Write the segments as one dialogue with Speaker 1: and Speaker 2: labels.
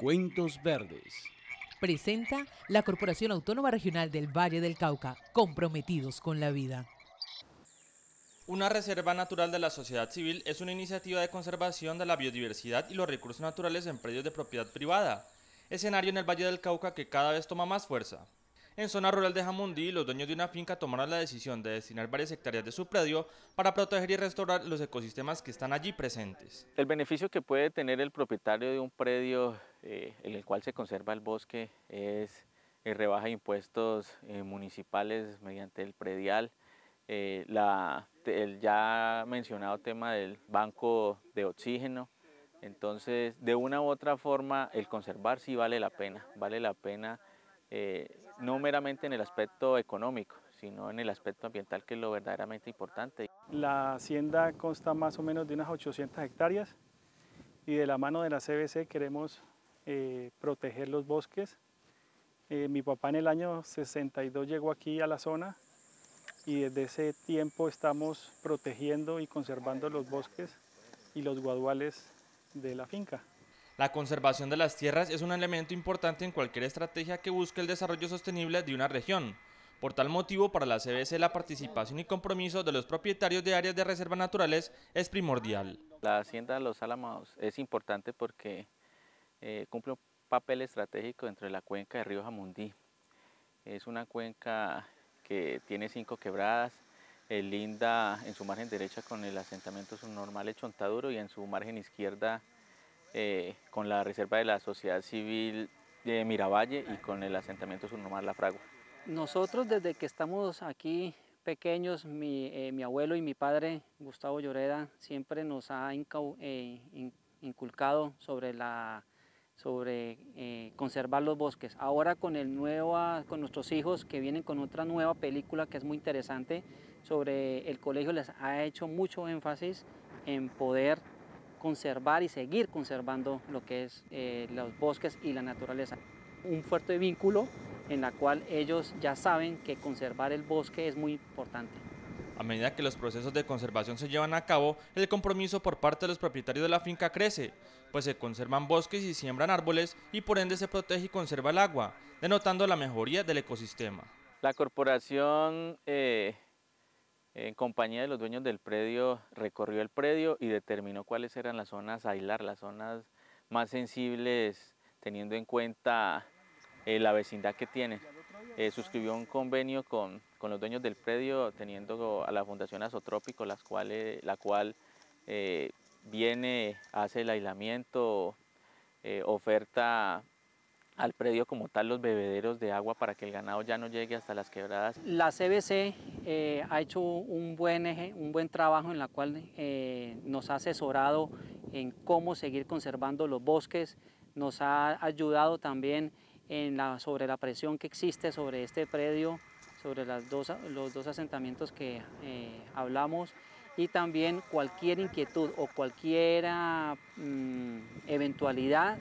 Speaker 1: Cuentos Verdes.
Speaker 2: Presenta la Corporación Autónoma Regional del Valle del Cauca, comprometidos con la vida.
Speaker 3: Una reserva natural de la sociedad civil es una iniciativa de conservación de la biodiversidad y los recursos naturales en predios de propiedad privada, escenario en el Valle del Cauca que cada vez toma más fuerza. En zona rural de Jamundí, los dueños de una finca tomaron la decisión de destinar varias hectáreas de su predio para proteger y restaurar los ecosistemas que están allí presentes.
Speaker 4: El beneficio que puede tener el propietario de un predio eh, en el cual se conserva el bosque es el rebaja de impuestos eh, municipales mediante el predial, eh, la, el ya mencionado tema del banco de oxígeno. Entonces, de una u otra forma, el conservar sí vale la pena, vale la pena eh, no meramente en el aspecto económico, sino en el aspecto ambiental, que es lo verdaderamente importante.
Speaker 5: La hacienda consta más o menos de unas 800 hectáreas y de la mano de la CBC queremos eh, proteger los bosques. Eh, mi papá en el año 62 llegó aquí a la zona y desde ese tiempo estamos protegiendo y conservando los bosques y los guaduales de la finca.
Speaker 3: La conservación de las tierras es un elemento importante en cualquier estrategia que busque el desarrollo sostenible de una región. Por tal motivo, para la CBC la participación y compromiso de los propietarios de áreas de reservas naturales es primordial.
Speaker 4: La Hacienda de los Álamos es importante porque eh, cumple un papel estratégico dentro de la cuenca de Río Jamundí. Es una cuenca que tiene cinco quebradas, linda en su margen derecha con el asentamiento subnormal de Chontaduro y en su margen izquierda eh, con la reserva de la sociedad civil de Miravalle y con el asentamiento subnormal La Fragua.
Speaker 6: Nosotros desde que estamos aquí pequeños, mi, eh, abuelo y mi padre, Gustavo Lloreda, siempre nos ha eh, inculcado sobre, la, sobre conservar los bosques. Ahora con, el nueva, con nuestros hijos que vienen con otra nueva película que es muy interesante sobre el colegio, les ha hecho mucho énfasis en poder conservar y seguir conservando lo que es eh, los bosques y la naturaleza. Un fuerte vínculo en la cual ellos ya saben que conservar el bosque es muy importante.
Speaker 3: A medida que los procesos de conservación se llevan a cabo, el compromiso por parte de los propietarios de la finca crece, pues se conservan bosques y siembran árboles y por ende se protege y conserva el agua, denotando la mejoría del ecosistema.
Speaker 4: La corporación eh, en compañía de los dueños del predio, recorrió el predio y determinó cuáles eran las zonas a aislar, las zonas más sensibles, teniendo en cuenta eh, la vecindad que tienen. Eh, suscribió un convenio con, con, los dueños del predio, teniendo a la Fundación Azotrópico, la cual eh, viene, hace el aislamiento, oferta al predio como tal los bebederos de agua para que el ganado ya no llegue hasta las quebradas.
Speaker 6: La CBC eh, ha hecho un buen, eje, un buen trabajo en la cual eh, nos ha asesorado en cómo seguir conservando los bosques, nos ha ayudado también sobre la presión que existe sobre este predio, sobre los dos asentamientos que eh, hablamos y también cualquier inquietud o cualquier mm, eventualidad,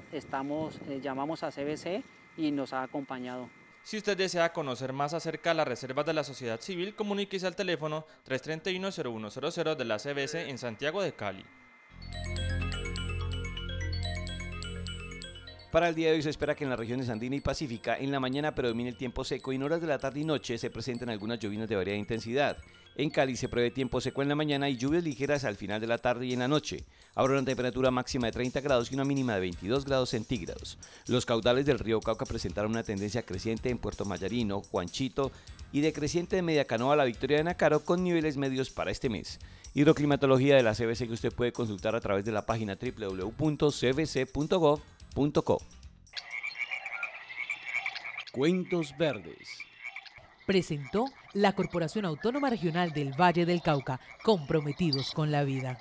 Speaker 6: llamamos a CBC y nos ha acompañado.
Speaker 3: Si usted desea conocer más acerca de las reservas de la sociedad civil, comuníquese al teléfono 331-0100 de la CBC en Santiago de Cali.
Speaker 1: Para el día de hoy se espera que en las regiones andina y pacífica en la mañana predomine el tiempo seco y en horas de la tarde y noche se presenten algunas lluvias de variada intensidad. En Cali se prevé tiempo seco en la mañana y lluvias ligeras al final de la tarde y en la noche. Habrá una temperatura máxima de 30 grados y una mínima de 22 grados centígrados. Los caudales del río Cauca presentaron una tendencia creciente en Puerto Mayarino, Juanchito y decreciente de Media Canoa a la Victoria de Nacaro con niveles medios para este mes. Hidroclimatología de la CBC que usted puede consultar a través de la página www.cbc.gov Cuentos Verdes.
Speaker 2: Presentó la Corporación Autónoma Regional del Valle del Cauca, comprometidos con la vida.